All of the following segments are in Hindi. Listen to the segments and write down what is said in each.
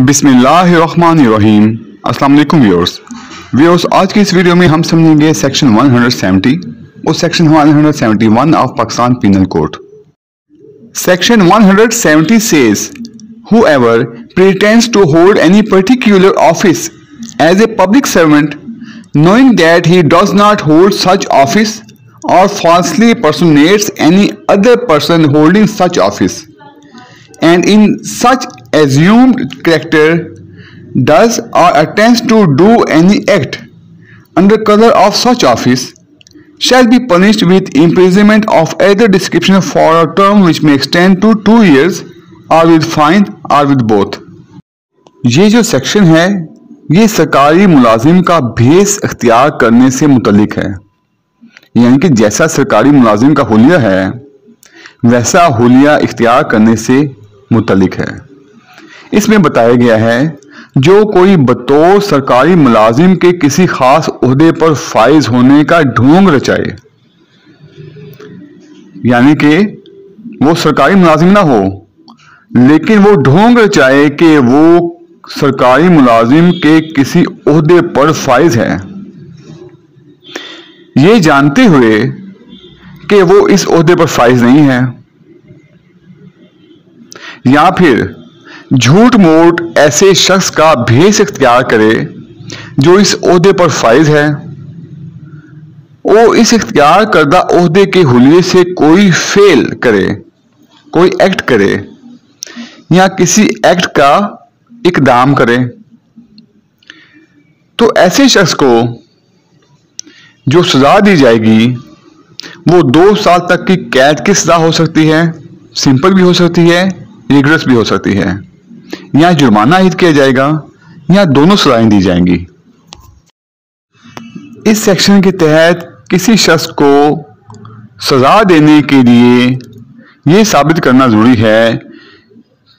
बिस्मिल्लाहमानीम अलैक्म व्यवर्स व्यवर्स आज के इस वीडियो में हम समझेंगे सेक्शन 170 और section 171 of Pakistan penal court section 170 says who ever to hold any particular office as a public servant knowing that he does not hold such office और falsely personates any other person holding such office and in such assumed character does or attempts to do any act under color of such office shall be punished with imprisonment of either description for a term which may extend to two years or with fine or with both ये जो सेक्शन है ये सरकारी मुलाजिम का भेस अख्तियार करने से मुतलिक है यानी कि जैसा सरकारी मुलाजिम का हुलिया है वैसा हुलिया इख्तियार करने से मुतलिक है। इसमें बताया गया है, जो कोई बतौर सरकारी मुलाजिम के किसी खास अहदे पर फाइज होने का ढोंग रचाए, यानी कि वो सरकारी मुलाजिम ना हो, लेकिन वो ढोंग रचाए कि वो सरकारी मुलाजिम के किसी अहदे पर फाइज है। ये जानते हुए कि वो इस अहदे पर फाइज नहीं है। या फिर झूठ मूठ ऐसे शख्स का भेष इख्तियार करे जो इस ओहदे पर फाइज है। वो इस इख्तियार करदा ओहदे के हुलिये से कोई फेल करे, कोई एक्ट करे या किसी एक्ट का इकदाम करे। तो ऐसे शख्स को जो सजा दी जाएगी, वो दो साल तक की कैद की सजा हो सकती है? सिंपल भी हो सकती है रिग्रेस भी हो सकती है। या जुर्माना हित किया जाएगा या दोनों सजाएँ दी जाएँगी। इस सेक्शन के तहत किसी शख्स को सजा देने के लिए यह साबित करना ज़रूरी है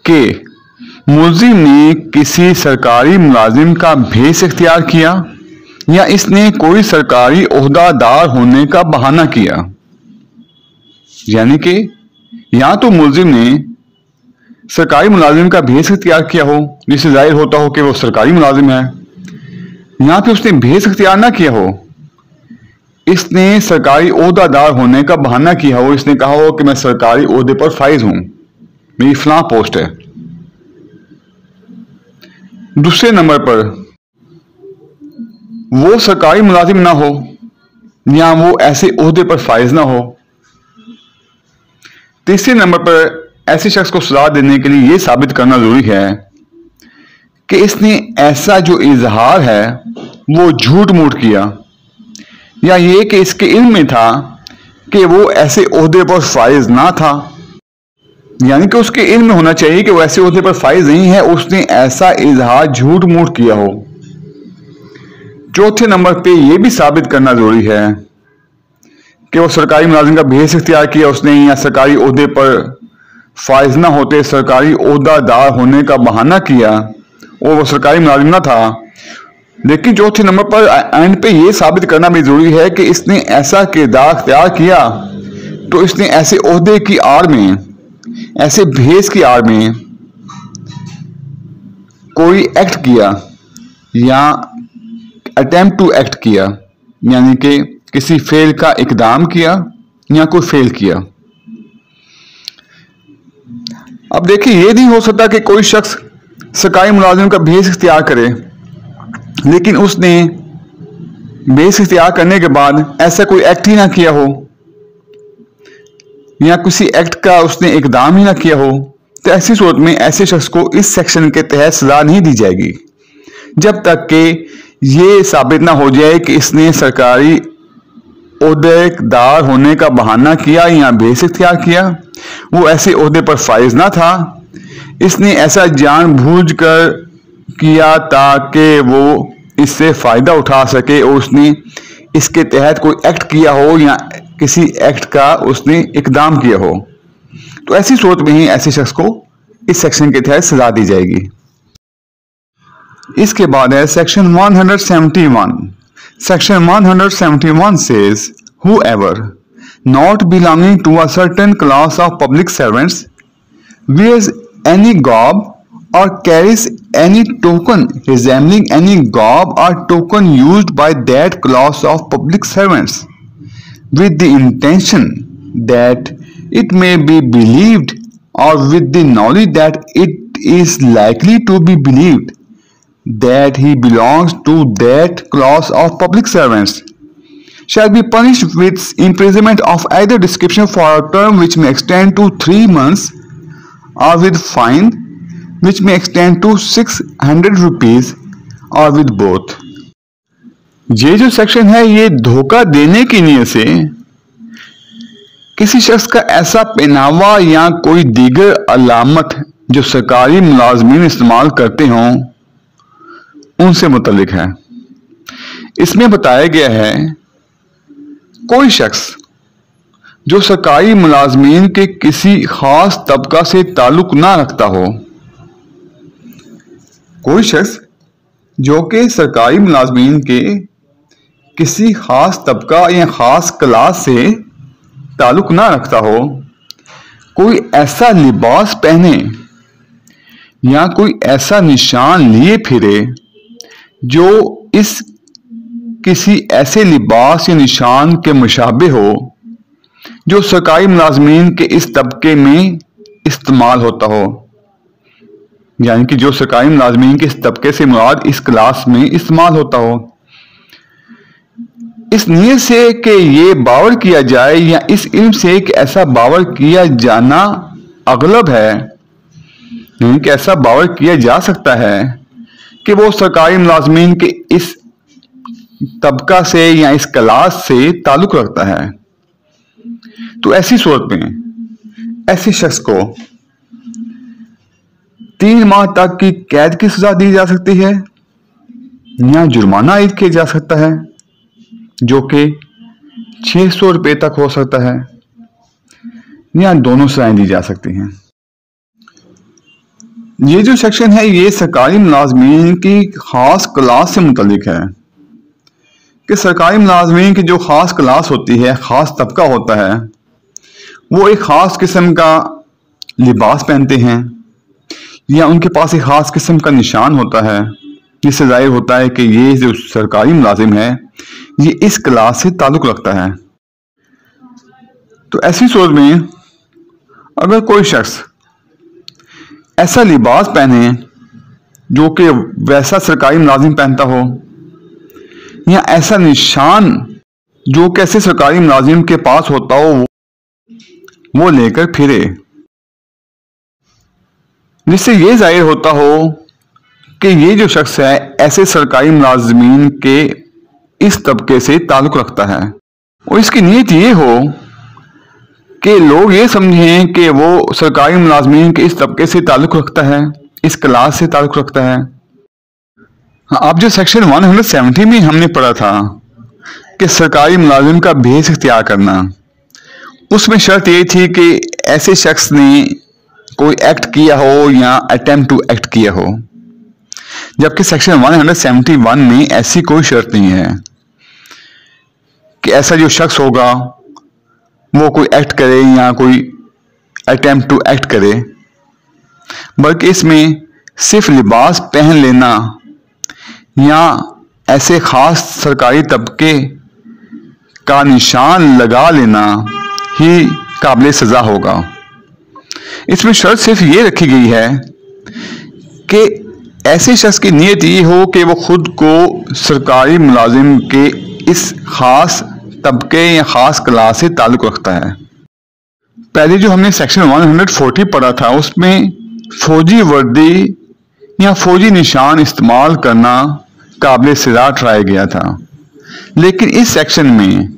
कि मुलजिम ने किसी सरकारी मुलाजिम का भेस इख्तियार किया या इसने कोई सरकारी अहदादार होने का बहाना किया। यानी कि या तो मुलजिम ने सरकारी मुलाजिम का भेस इख्तियार किया हो, जिससे ज़ाहिर होता हो कि वो सरकारी मुलाजिम है। यहाँ पे उसने भेस इख्तियार ना किया हो। इसने सरकारी अहदादार होने का बहाना किया हो। इसने कहा हो कि मैं सरकारी अहदे पर फाइज हूँ। मेरी फला पोस्ट है। दूसरे नंबर पर, वो सरकारी मुलाजिम ना हो, या वो ऐसे अहदे पर फाइज ना हो। तीसरे नंबर पर ऐसे शख्स को सजा देने के लिए यह साबित करना ज़रूरी है कि इसने ऐसा जो इजहार है, वो झूठ मूठ किया। या ये कि इसके इल्म में था कि वो ऐसे अहदे पर फाइज ना था। यानी कि उसके इल्म में होना चाहिए कि वो ऐसे अहदे पर फाइज नहीं है, उसने ऐसा इजहार झूठ मूठ किया हो। चौथे नंबर पे ये भी साबित करना ज़रूरी है कि वो सरकारी मुलाजिम का भेस इख्तियार किया उसने या सरकारी अहदे पर फाइज ना होते सरकारी अहदादार होने का बहाना किया, और वो सरकारी मुलाजिम ना था। लेकिन चौथे नंबर पर एंड पे ये साबित करना भी ज़रूरी है कि इसने ऐसा किरदार अख्तियार किया तो इसने ऐसे अहदे की आड़ में, ऐसे भेस की आड़ में कोई एक्ट किया, या अटेम्प्ट टू एक्ट किया, यानी कि किसी फेल का इकदाम किया, या कोई फेल किया। अब देखिए, ये नहीं हो सकता कि कोई शख्स सरकारी मुलाजिम का भेस इख्तियार करे, लेकिन उसने भेस इख्तियार करने के बाद ऐसा कोई एक्ट ही ना किया हो, या किसी एक्ट का उसने इकदाम ही ना किया हो तो ऐसी सूरत में ऐसे शख्स को इस सेक्शन के तहत सजा नहीं दी जाएगी, जब तक कि ये साबित ना हो जाए कि इसने सरकारी उहदेदार होने का बहाना किया, या भेस इख्तियार किया? वो ऐसे अहदे पर फाइज ना था। इसने ऐसा जान बूझ कर किया ताकि वो इससे फ़ायदा उठा सके और उसने इसके तहत कोई एक्ट किया हो, या किसी एक्ट का उसने इकदाम किया हो। तो ऐसी सूरत में ही ऐसे शख्स को इस सेक्शन के तहत सजा दी जाएगी। इसके बाद है section 171 Section 171 says, Whoever not belonging to a certain class of public servants wears any garb or carries any token resembling any garb or token used by that class of public servants with the intention that it may be believed or with the knowledge that it is likely to be believed. That he belongs to that class of public servants shall be punished with imprisonment of either description for a term which may extend to three months or with fine which may extend to 600 rupees or with both ये जो सेक्शन है ये धोखा देने की नीयत से किसी शख्स का ऐसा पहनावा या कोई दीगर अलामत जो सरकारी मुलाजमीन इस्तेमाल करते हों उनसे मुतलिक है। इसमें बताया गया है, कोई शख्स जो सरकारी मुलाजमीन के किसी खास तबका से ताल्लुक ना रखता हो, कोई शख्स जो कि सरकारी मुलाजमीन के किसी खास तबका या ख़ास क्लास से ताल्लुक ना रखता हो, कोई ऐसा लिबास पहने या कोई ऐसा निशान लिए फिरे जो इस किसी ऐसे लिबास या निशान के मुशाबे हो, जो सरकारी मुलाजमीन के इस तबके में इस्तेमाल होता हो। यानी कि जो सरकारी मुलाजमीन के इस तबके से मुराद इस क्लास में इस्तेमाल होता हो। इस नीयत से कि ये बावर किया जाए या इस इल्म से कि ऐसा बावर किया जाना अगलब है, यानी कि ऐसा बावर किया जा सकता है कि वो सरकारी मुलाजमीन के इस तबका से या इस क्लास से ताल्लुक रखता है। तो ऐसी सूरत में, ऐसे शख्स को तीन माह तक की कैद की सजा दी जा सकती है या जुर्माना आयद किया जा सकता है, जो कि छह सौ रुपये तक हो सकता है या दोनों सजाएँ दी जा सकती हैं। ये जो सेक्शन है, ये सरकारी मुलाजमीन की खास क्लास से मुतलिक है। कि सरकारी मुलाजमीन की जो ख़ास क्लास होती है, ख़ास तबका होता है, वो एक ख़ास किस्म का लिबास पहनते हैं, या उनके पास एक ख़ास किस्म का निशान होता है, जिससे ज़ाहिर होता है कि ये जो सरकारी मुलाजिम है, ये इस क्लास से ताल्लुक़ रखता है। तो ऐसी सोच में अगर कोई शख्स ऐसा लिबास पहने जो कि वैसा सरकारी मुलाजिम पहनता हो, या ऐसा निशान जो कैसे सरकारी मुलाजिम के पास होता हो, वो लेकर फिरे। जिससे ये ज़ाहिर होता हो कि ये जो शख्स है, ऐसे सरकारी मुलाजमीन के इस तबके से ताल्लुक रखता है। और इसकी नीयत ये हो कि लोग ये समझें कि वो सरकारी मुलाजमीन के इस तबके से ताल्लुक रखता है, इस क्लास से ताल्लुक रखता है। हाँ अब जो सेक्शन 170 में हमने पढ़ा था कि सरकारी मुलाजिम का भेज इख्तियार करना, उसमें शर्त ये थी कि ऐसे शख्स ने कोई एक्ट किया हो या अटेम्प्ट टू एक्ट किया हो, जबकि सेक्शन 171 में ऐसी कोई शर्त नहीं है कि ऐसा जो शख्स होगा वो कोई एक्ट करे या कोई अटेम्प्ट टू एक्ट करे। बल्कि इसमें सिर्फ़ लिबास पहन लेना या ऐसे खास सरकारी तबके का निशान लगा लेना ही काबिल सज़ा होगा। इसमें शर्त सिर्फ़ ये रखी गई है कि ऐसे शख्स की नीयत ये हो कि वो खुद को सरकारी मुलाजिम के इस खास तबके या ख़ास क्लास से ताल्लुक़ रखता है। पहले जो हमने सेक्शन 140 पढ़ा था, उसमें फौजी वर्दी या फौजी निशान इस्तेमाल करना काबिल सजा ठहराया गया था। लेकिन इस सेक्शन में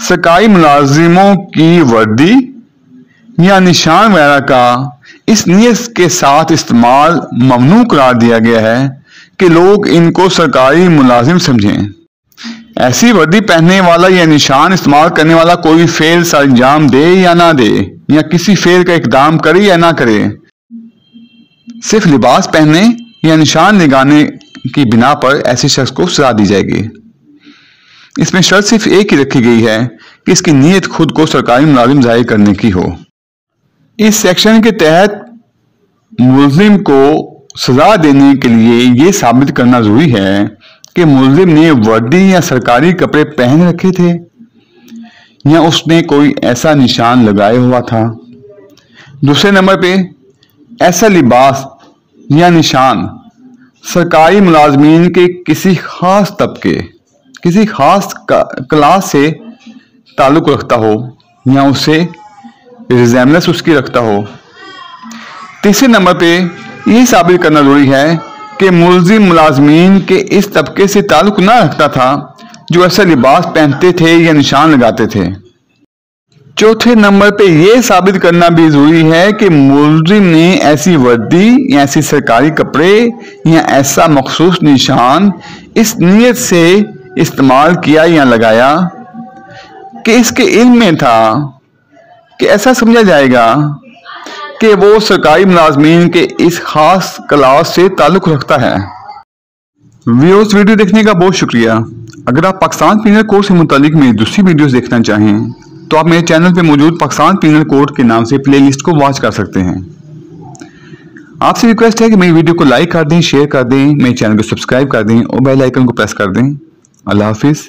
सरकारी मुलाजिमों की वर्दी या निशान वगैरह का इस नियत के साथ इस्तेमाल ममनू करार दिया गया है कि लोग इनको सरकारी मुलाजिम समझें। ऐसी वर्दी पहनने वाला या निशान इस्तेमाल करने वाला कोई फेल सरंजाम दे या ना दे, या किसी फेल का इकदाम करे या ना करे। सिर्फ़ लिबास पहनने या निशान लगाने की बिना पर ऐसे शख्स को सजा दी जाएगी। इसमें शर्त सिर्फ़ एक ही रखी गई है कि इसकी नीयत खुद को सरकारी मुलाजिम ज़ाहिर करने की हो। इस सेक्शन के तहत मुलजिम को सजा देने के लिए ये साबित करना ज़रूरी है कि मुलजिम ने वर्दी या सरकारी कपड़े पहन रखे थे, या उसने कोई ऐसा निशान लगाया हुआ था? दूसरे नंबर पे, ऐसा लिबास या निशान सरकारी मुलाजमीन के किसी खास तबके, किसी खास क्लास से ताल्लुक़ रखता हो, या उससे रिजेमलेस उसकी रखता हो? तीसरे नंबर पे ये साबित करना ज़रूरी है कि मुलजिम मुलाजमीन के इस तबके से ताल्लुक़ ना रखता था, जो ऐसा लिबास पहनते थे या निशान लगाते थे। चौथे नंबर पे यह साबित करना भी ज़रूरी है कि मुलजिम ने ऐसी वर्दी या ऐसी सरकारी कपड़े या ऐसा मखसूस निशान इस नीयत से इस्तेमाल किया या लगाया कि इसके इल्म में था कि ऐसा समझा जाएगा कि वो सरकारी मुलाजमीन के इस खास क्लास से ताल्लुक़ रखता है। व्यूअर्स, वीडियो देखने का बहुत शुक्रिया। अगर आप पाकिस्तान पीनल कोड से मुतालिक मेरी दूसरी वीडियोस देखना चाहें तो आप मेरे चैनल पे मौजूद पाकिस्तान पीनल कोड के नाम से प्लेलिस्ट को वॉच कर सकते हैं। आपसे रिक्वेस्ट है कि मेरी वीडियो को लाइक कर दें, शेयर कर दें, मेरे चैनल को सब्सक्राइब कर दें और बेल आइकन को प्रेस कर दें। अल्लाह हाफिज़।